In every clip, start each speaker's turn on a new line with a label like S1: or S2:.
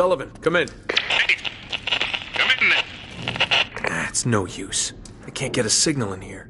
S1: Sullivan, come in.
S2: Hey, come in.
S1: Ah, it's no use. I can't get a signal in here.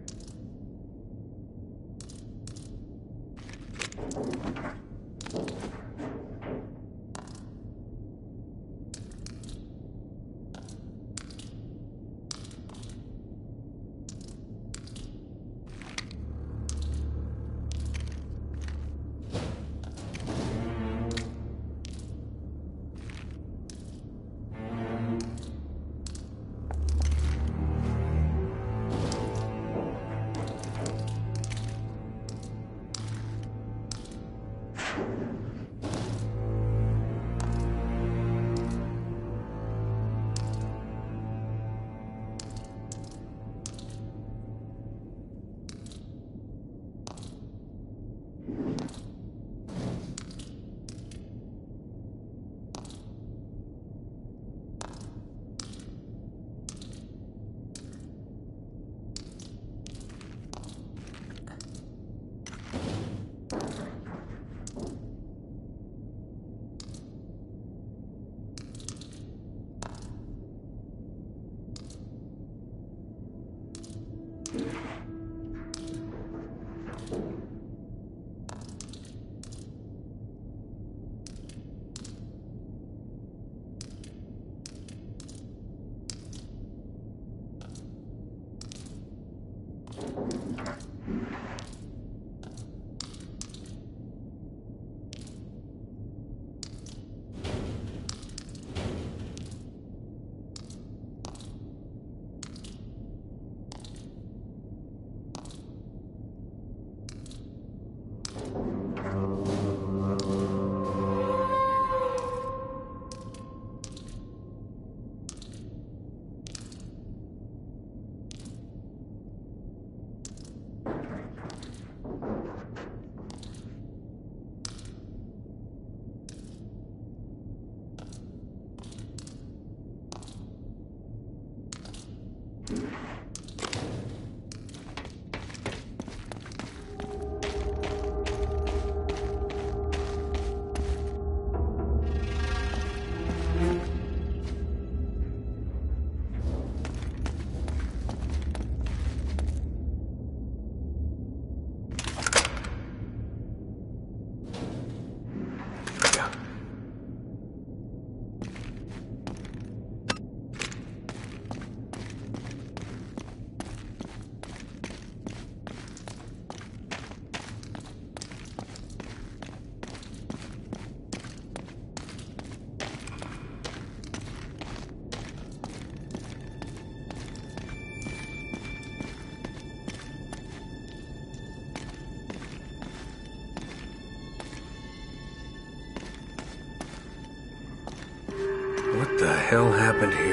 S1: Happened here?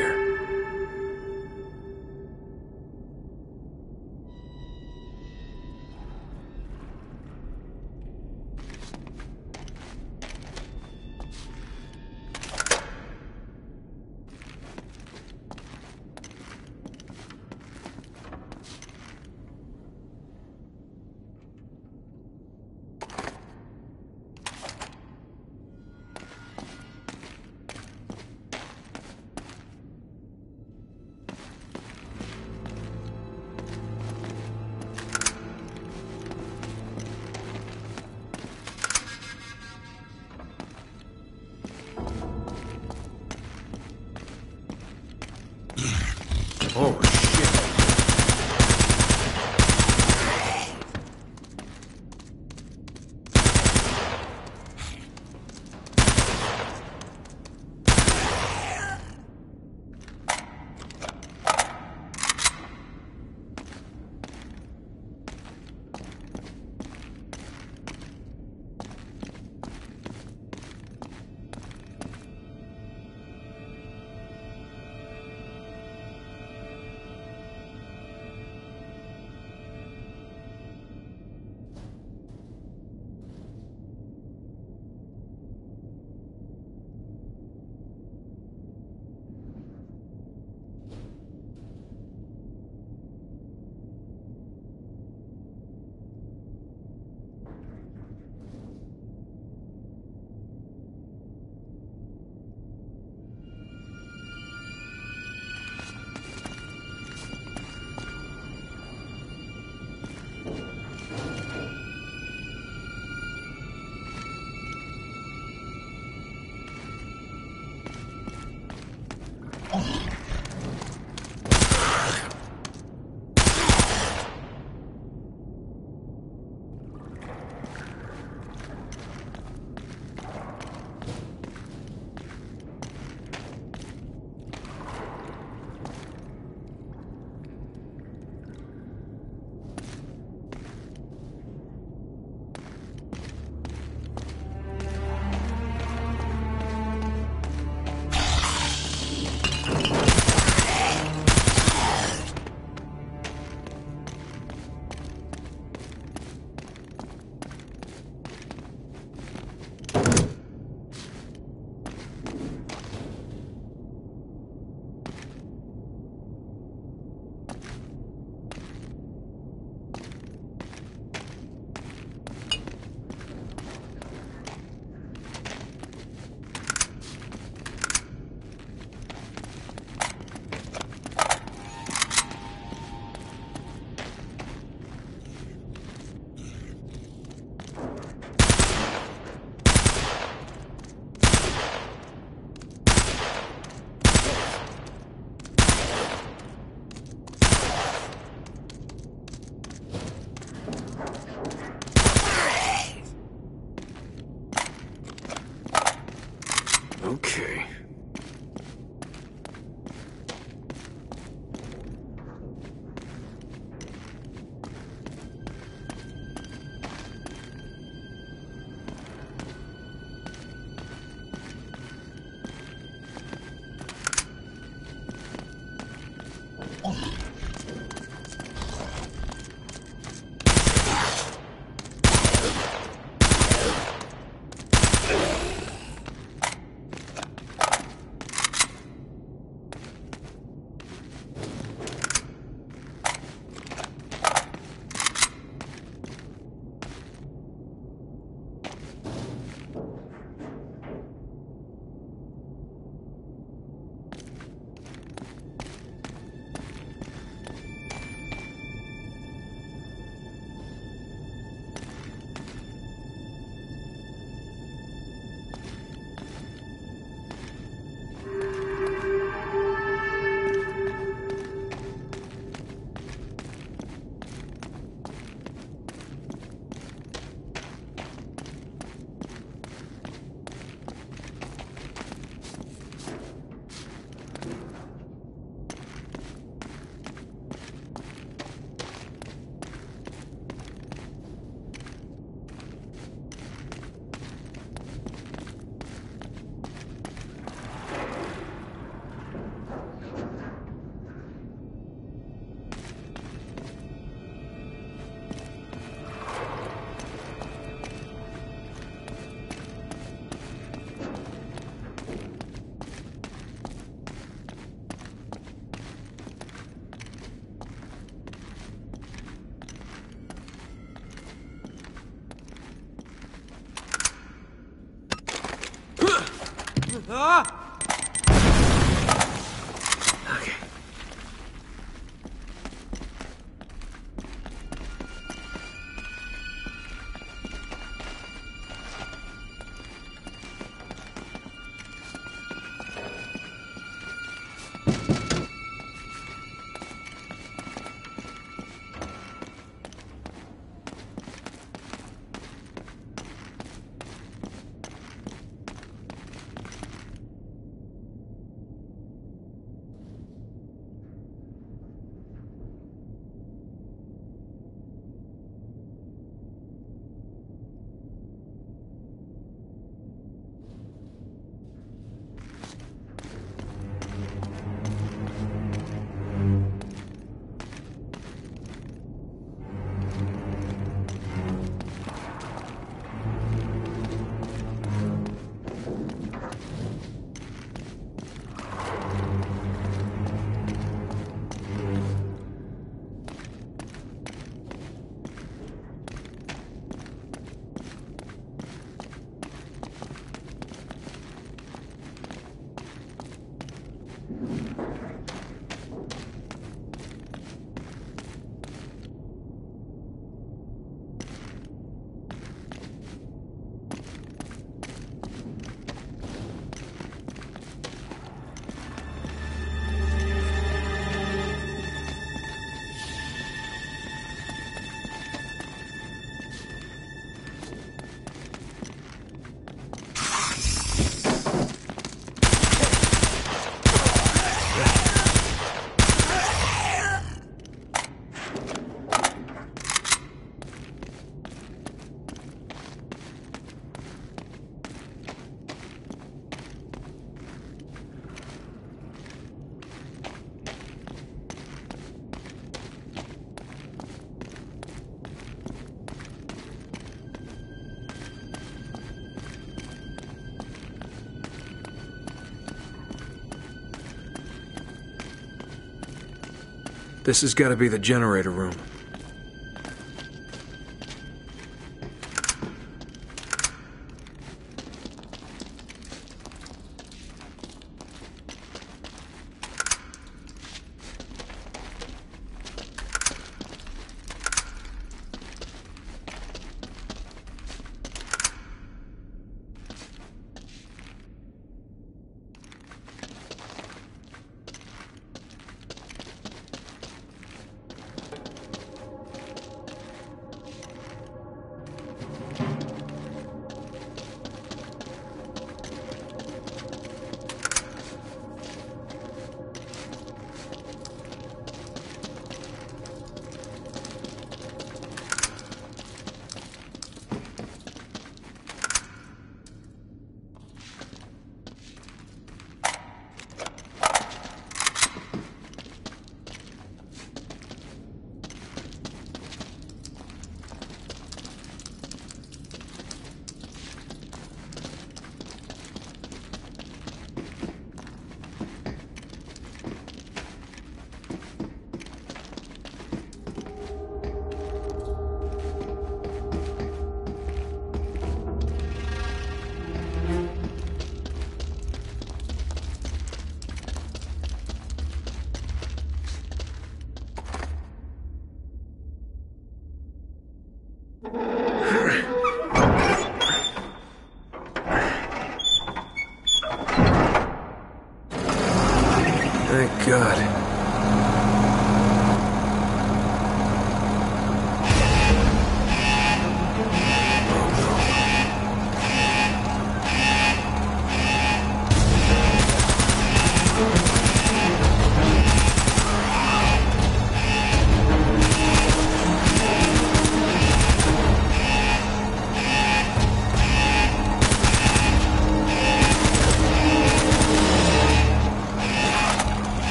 S1: This has got to be the generator room.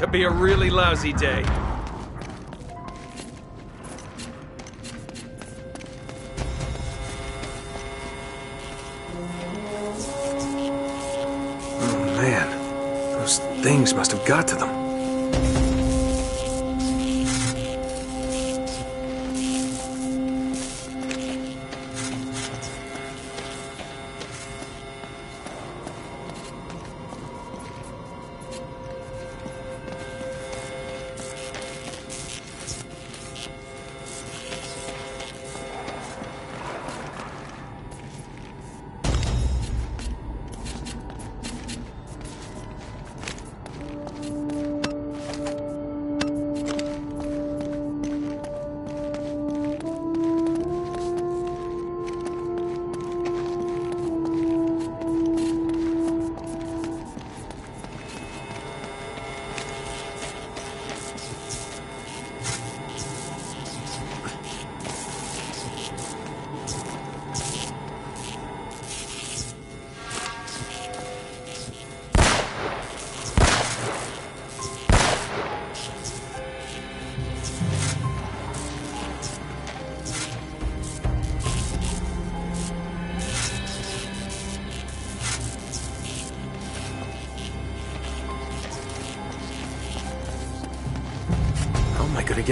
S1: To be a really lousy day.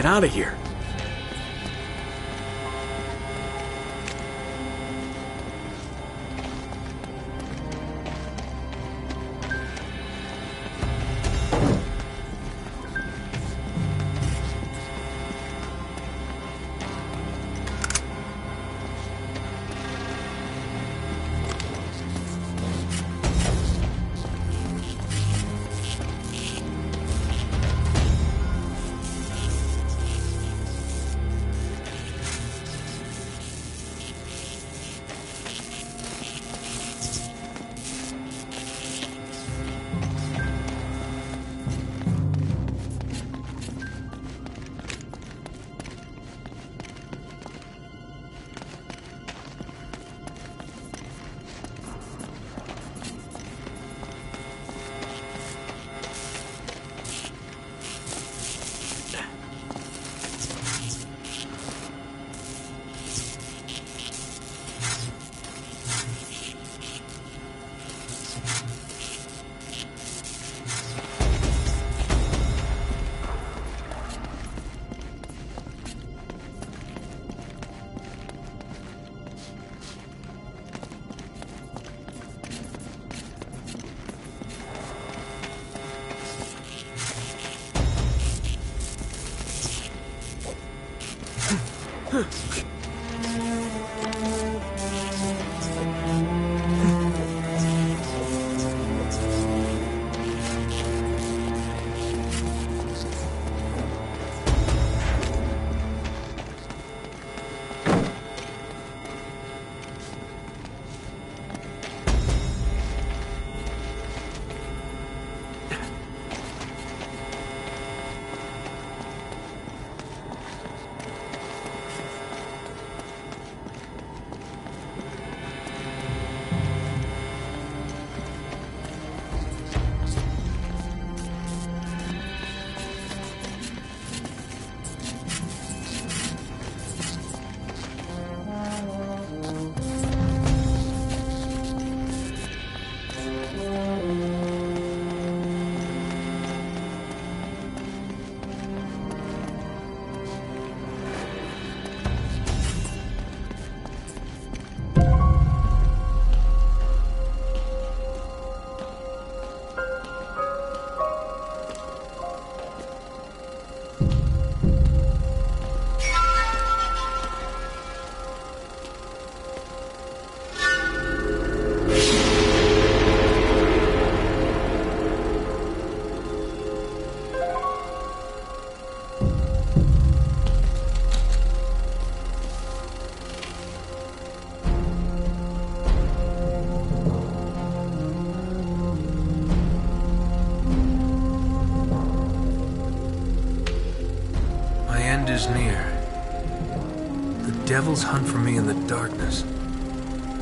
S1: Out of here? Is near. The devils hunt for me in the darkness.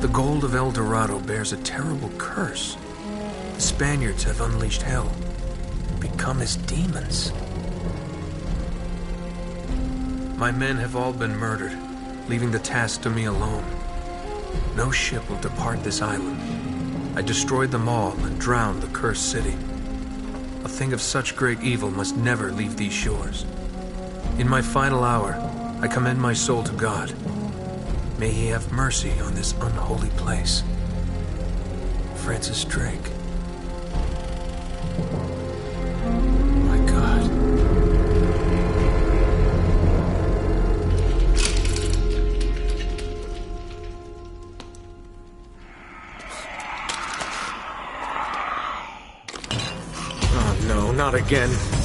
S1: The gold of El Dorado bears a terrible curse. The Spaniards have unleashed hell. become as demons. My men have all been murdered, leaving the task to me alone. No ship will depart this island. I destroyed them all and drowned the cursed city. A thing of such great evil must never leave these shores. In my final hour, I commend my soul to God. May he have mercy on this unholy place. Francis Drake. My God. Oh no, not again.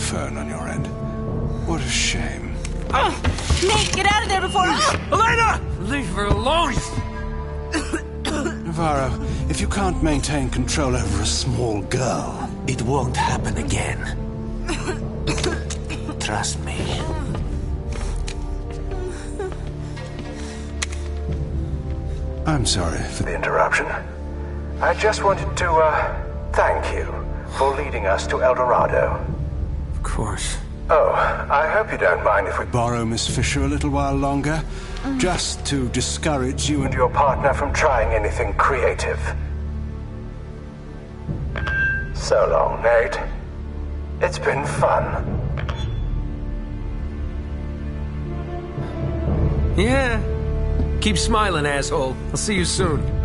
S3: No microphone on your end. What a shame.
S4: Nate, get out of there before.
S1: Elena! Leave her alone!
S3: Navarro, if you can't maintain control over a small girl,
S5: It won't happen again. Trust me.
S3: I'm sorry for
S6: The interruption. I just wanted to, uh, thank you for leading us to El Dorado.
S1: Of course.
S6: Oh, I hope you don't mind if we
S3: borrow Miss Fisher a little while longer, mm. just to discourage you
S6: and
S3: and
S6: your partner from trying anything creative. So long, Nate. It's been fun.
S1: Yeah. Keep smiling, asshole. I'll see you soon.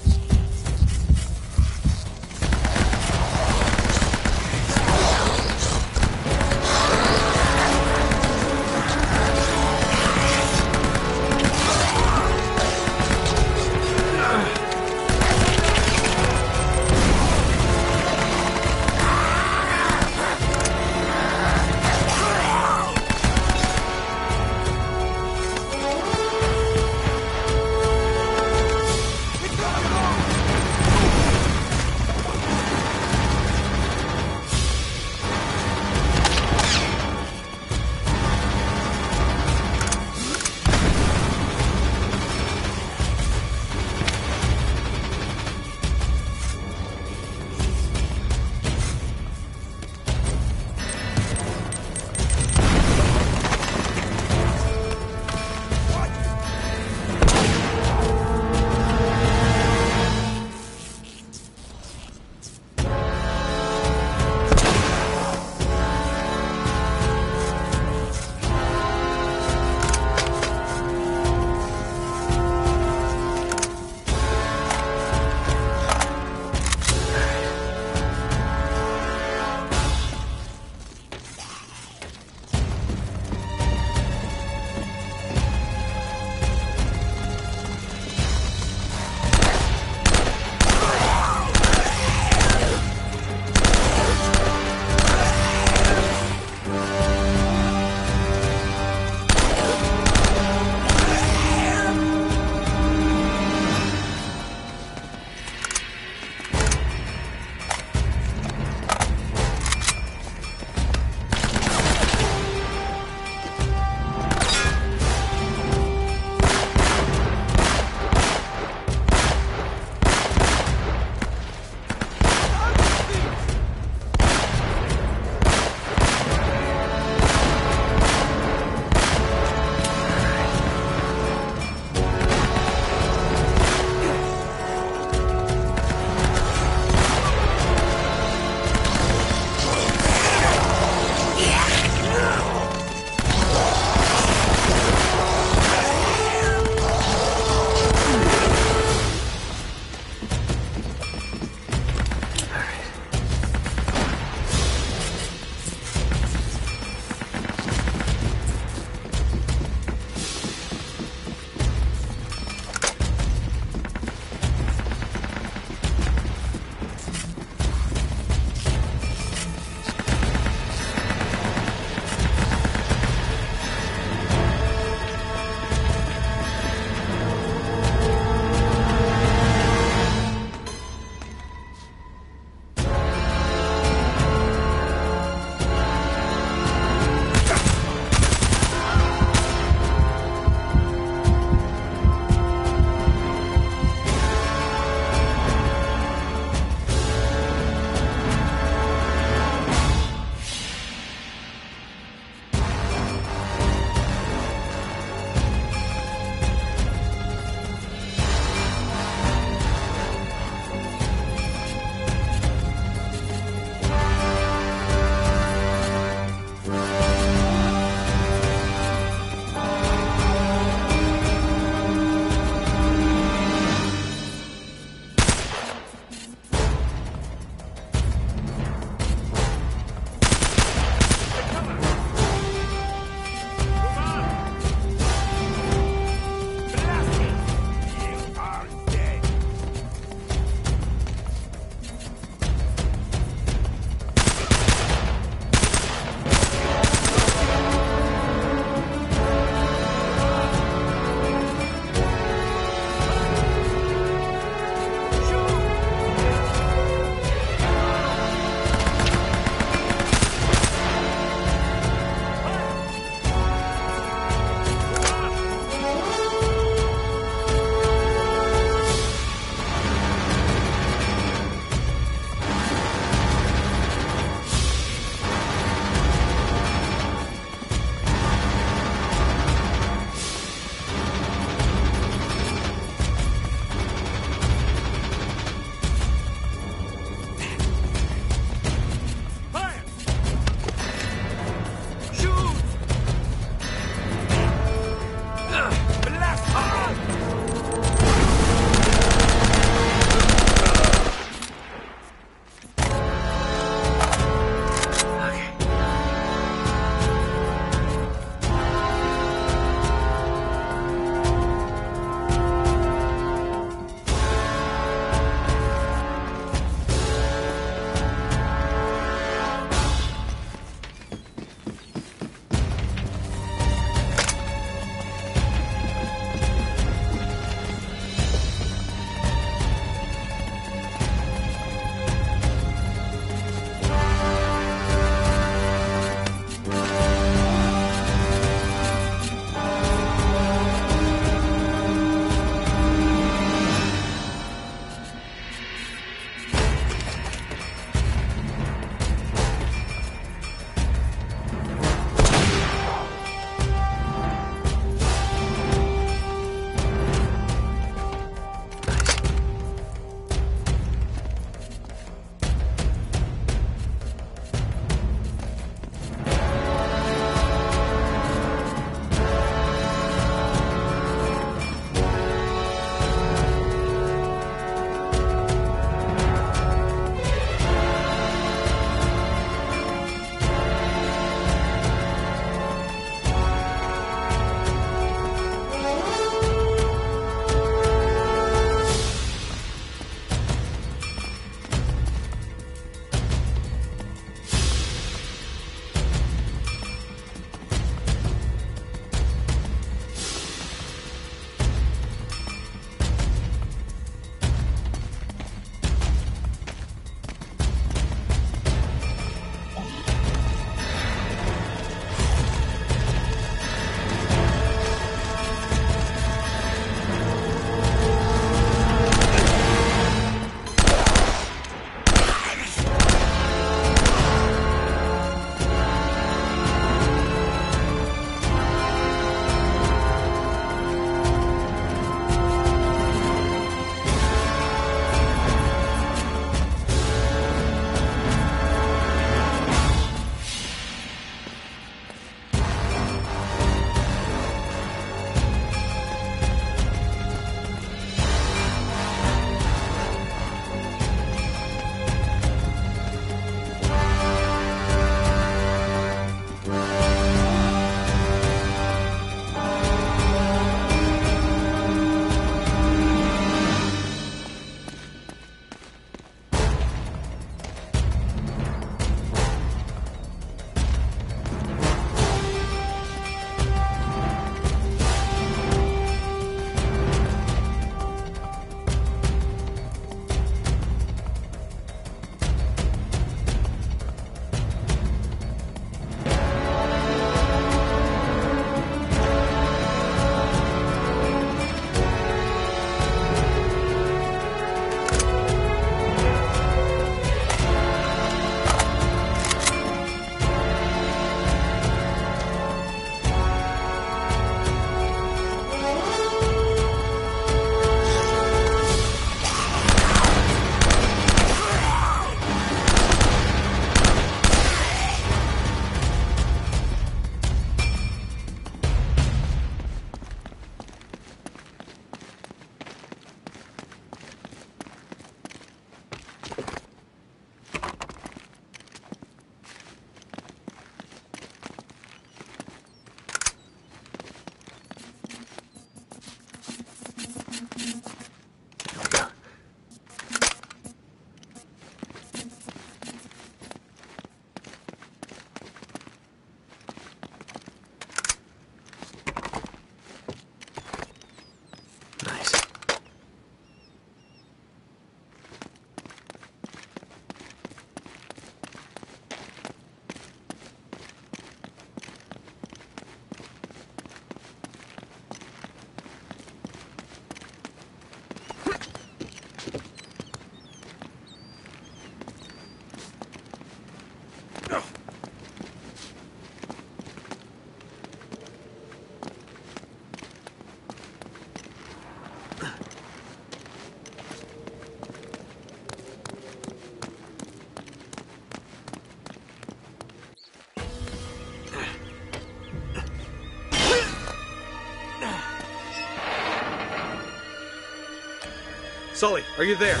S1: Sully, are you there?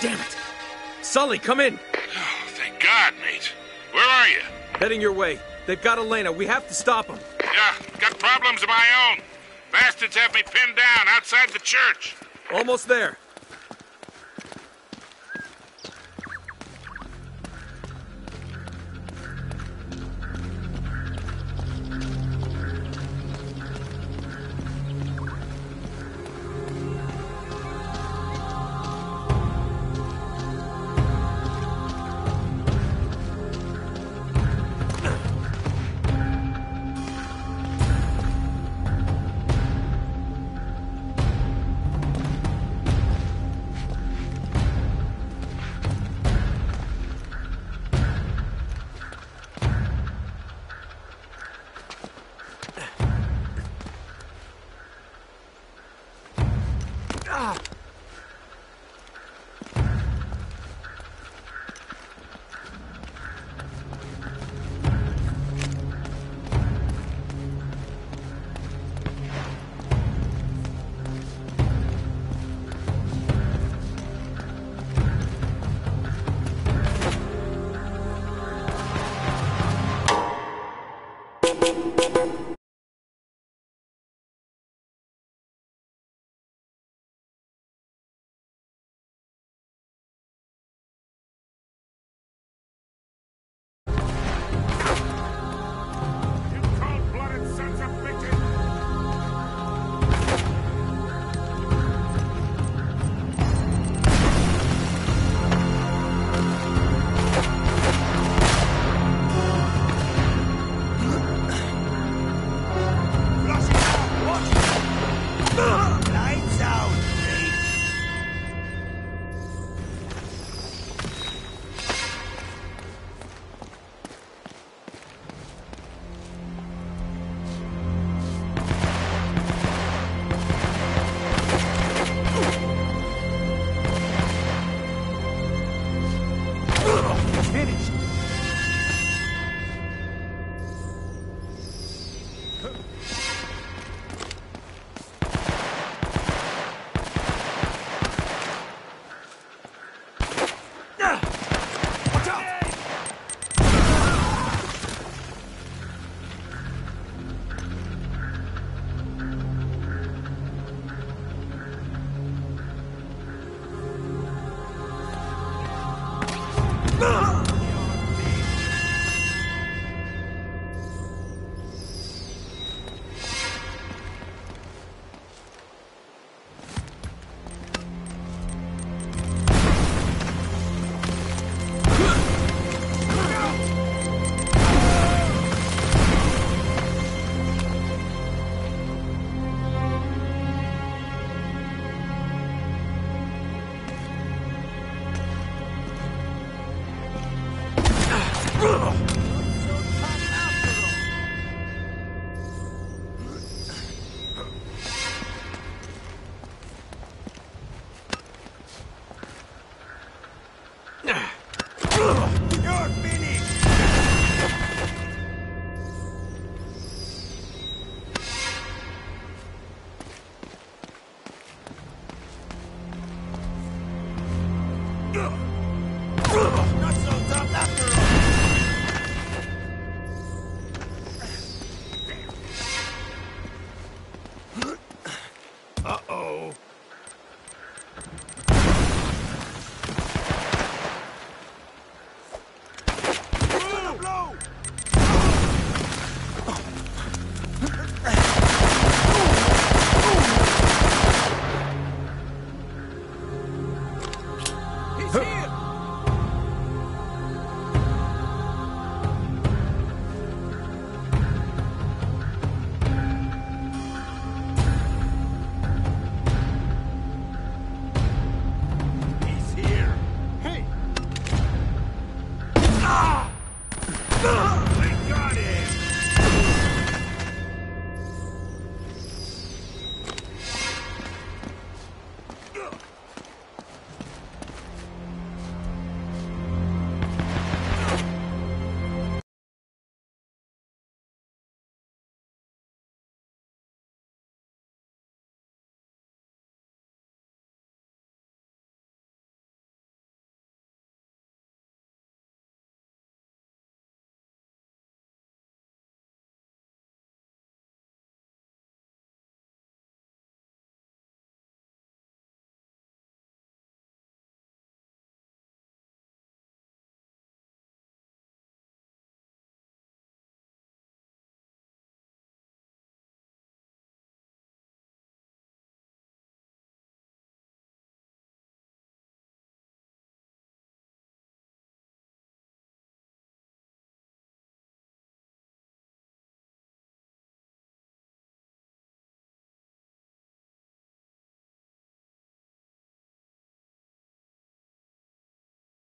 S1: Damn it! Sully, come in!
S2: Oh, thank God, mate. Where are you?
S1: Heading your way. They've got Elena. We have to stop them.
S2: Yeah, got problems of my own. Bastards have me pinned down outside the church.
S1: Almost there.